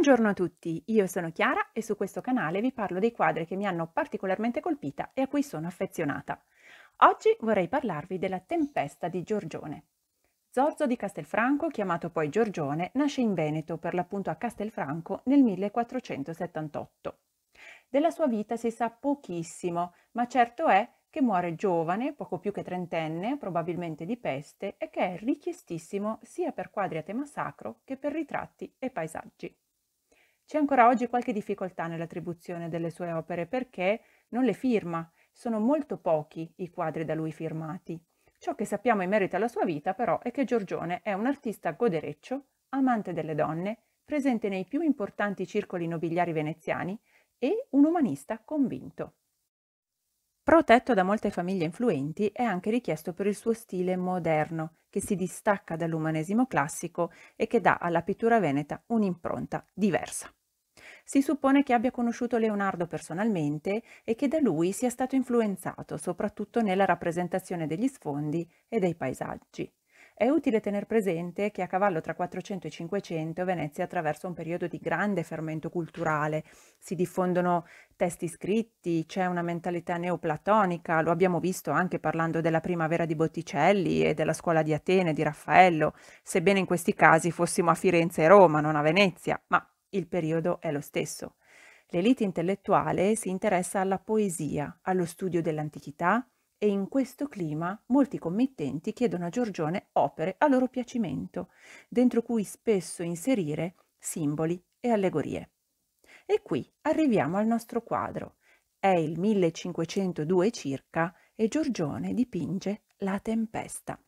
Buongiorno a tutti, io sono Chiara e su questo canale vi parlo dei quadri che mi hanno particolarmente colpita e a cui sono affezionata. Oggi vorrei parlarvi della Tempesta di Giorgione. Zorzo di Castelfranco, chiamato poi Giorgione, nasce in Veneto, per l'appunto a Castelfranco, nel 1478. Della sua vita si sa pochissimo, ma certo è che muore giovane, poco più che trentenne, probabilmente di peste, e che è richiestissimo sia per quadri a tema sacro che per ritratti e paesaggi. C'è ancora oggi qualche difficoltà nell'attribuzione delle sue opere perché non le firma, sono molto pochi i quadri da lui firmati. Ciò che sappiamo in merito alla sua vita però è che Giorgione è un artista godereccio, amante delle donne, presente nei più importanti circoli nobiliari veneziani e un umanista convinto. Protetto da molte famiglie influenti, è anche richiesto per il suo stile moderno, che si distacca dall'umanesimo classico e che dà alla pittura veneta un'impronta diversa. Si suppone che abbia conosciuto Leonardo personalmente e che da lui sia stato influenzato soprattutto nella rappresentazione degli sfondi e dei paesaggi. È utile tener presente che a cavallo tra 400 e 500 Venezia attraversa un periodo di grande fermento culturale, si diffondono testi scritti, c'è una mentalità neoplatonica, lo abbiamo visto anche parlando della primavera di Botticelli e della scuola di Atene di Raffaello, sebbene in questi casi fossimo a Firenze e Roma, non a Venezia, ma il periodo è lo stesso. L'elite intellettuale si interessa alla poesia, allo studio dell'antichità e in questo clima molti committenti chiedono a Giorgione opere a loro piacimento, dentro cui spesso inserire simboli e allegorie. E qui arriviamo al nostro quadro. È il 1502 circa e Giorgione dipinge La tempesta.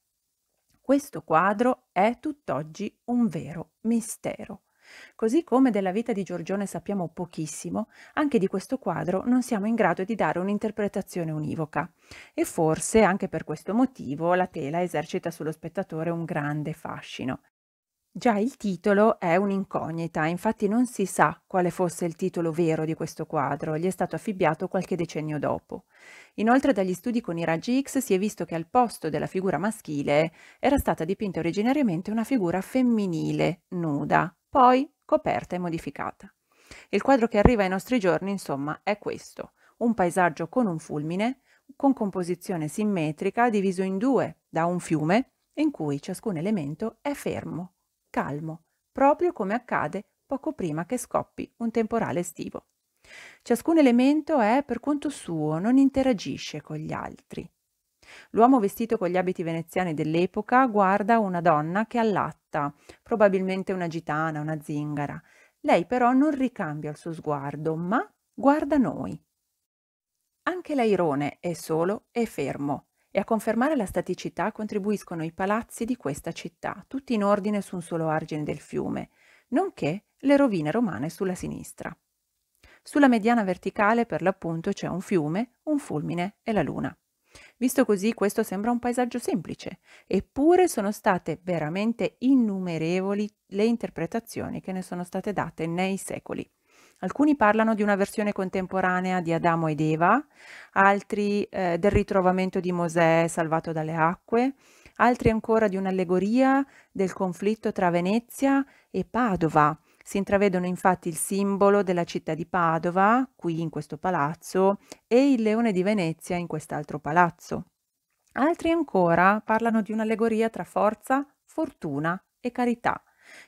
Questo quadro è tutt'oggi un vero mistero. Così come della vita di Giorgione sappiamo pochissimo, anche di questo quadro non siamo in grado di dare un'interpretazione univoca. E forse anche per questo motivo la tela esercita sullo spettatore un grande fascino. Già il titolo è un'incognita, infatti non si sa quale fosse il titolo vero di questo quadro, gli è stato affibbiato qualche decennio dopo. Inoltre dagli studi con i raggi X si è visto che al posto della figura maschile era stata dipinta originariamente una figura femminile, nuda, poi coperta e modificata. Il quadro che arriva ai nostri giorni, insomma, è questo, un paesaggio con un fulmine, con composizione simmetrica, diviso in due da un fiume, in cui ciascun elemento è fermo, calmo, proprio come accade poco prima che scoppi un temporale estivo. Ciascun elemento è per conto suo, non interagisce con gli altri. L'uomo vestito con gli abiti veneziani dell'epoca guarda una donna che allatta, probabilmente una gitana, una zingara. Lei però non ricambia il suo sguardo, ma guarda noi. Anche l'airone è solo e fermo, e a confermare la staticità contribuiscono i palazzi di questa città, tutti in ordine su un solo argine del fiume, nonché le rovine romane sulla sinistra. Sulla mediana verticale, per l'appunto, c'è un fiume, un fulmine e la luna. Visto così questo sembra un paesaggio semplice, eppure sono state veramente innumerevoli le interpretazioni che ne sono state date nei secoli. Alcuni parlano di una versione contemporanea di Adamo ed Eva, altri eh, del ritrovamento di Mosè salvato dalle acque, altri ancora di un'allegoria del conflitto tra Venezia e Padova, si intravedono infatti il simbolo della città di Padova, qui in questo palazzo, e il leone di Venezia in quest'altro palazzo. Altri ancora parlano di un'allegoria tra forza, fortuna e carità.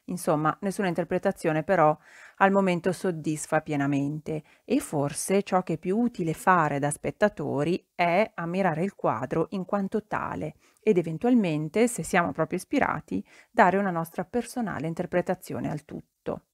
Insomma, nessuna interpretazione però al momento soddisfa pienamente e forse ciò che è più utile fare da spettatori è ammirare il quadro in quanto tale ed eventualmente, se siamo proprio ispirati, dare una nostra personale interpretazione al tutto.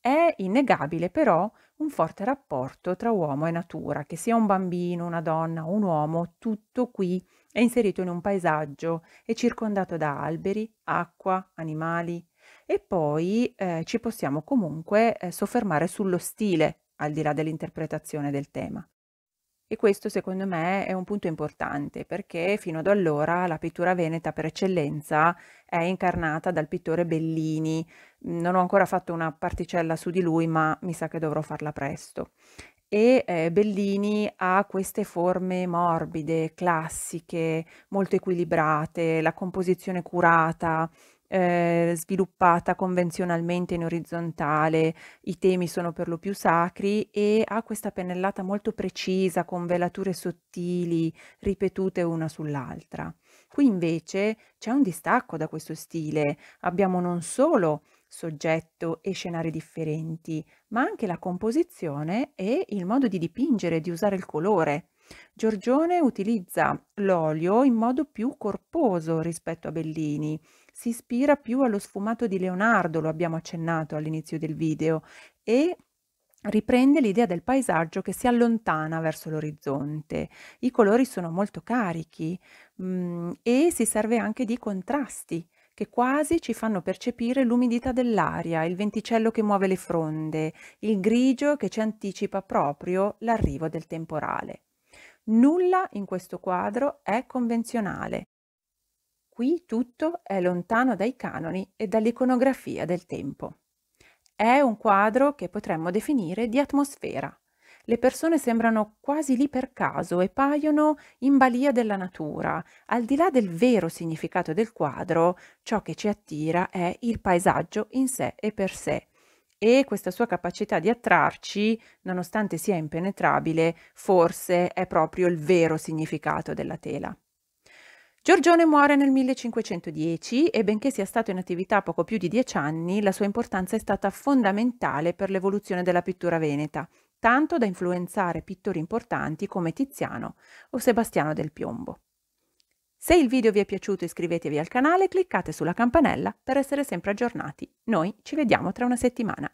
È innegabile però un forte rapporto tra uomo e natura, che sia un bambino, una donna o un uomo, tutto qui è inserito in un paesaggio, è circondato da alberi, acqua, animali e poi eh, ci possiamo comunque eh, soffermare sullo stile, al di là dell'interpretazione del tema. E questo secondo me è un punto importante perché fino ad allora la pittura veneta per eccellenza è incarnata dal pittore Bellini. Non ho ancora fatto una particella su di lui, ma mi sa che dovrò farla presto. E eh, Bellini ha queste forme morbide, classiche, molto equilibrate, la composizione curata, eh, sviluppata convenzionalmente in orizzontale, i temi sono per lo più sacri e ha questa pennellata molto precisa con velature sottili ripetute una sull'altra. Qui invece c'è un distacco da questo stile, abbiamo non solo soggetto e scenari differenti, ma anche la composizione e il modo di dipingere, di usare il colore. Giorgione utilizza l'olio in modo più corposo rispetto a Bellini, si ispira più allo sfumato di Leonardo, lo abbiamo accennato all'inizio del video, e riprende l'idea del paesaggio che si allontana verso l'orizzonte. I colori sono molto carichi mh, mm, e si serve anche di contrasti che quasi ci fanno percepire l'umidità dell'aria, il venticello che muove le fronde, il grigio che ci anticipa proprio l'arrivo del temporale. Nulla in questo quadro è convenzionale. Qui tutto è lontano dai canoni e dall'iconografia del tempo. È un quadro che potremmo definire di atmosfera. Le persone sembrano quasi lì per caso e paiono in balia della natura. Al di là del vero significato del quadro, ciò che ci attira è il paesaggio in sé e per sé. E questa sua capacità di attrarci, nonostante sia impenetrabile, forse è proprio il vero significato della tela. Giorgione muore nel 1510 e benché sia stato in attività poco più di dieci anni, la sua importanza è stata fondamentale per l'evoluzione della pittura veneta, tanto da influenzare pittori importanti come Tiziano o Sebastiano del Piombo. Se il video vi è piaciuto iscrivetevi al canale e cliccate sulla campanella per essere sempre aggiornati. Noi ci vediamo tra una settimana.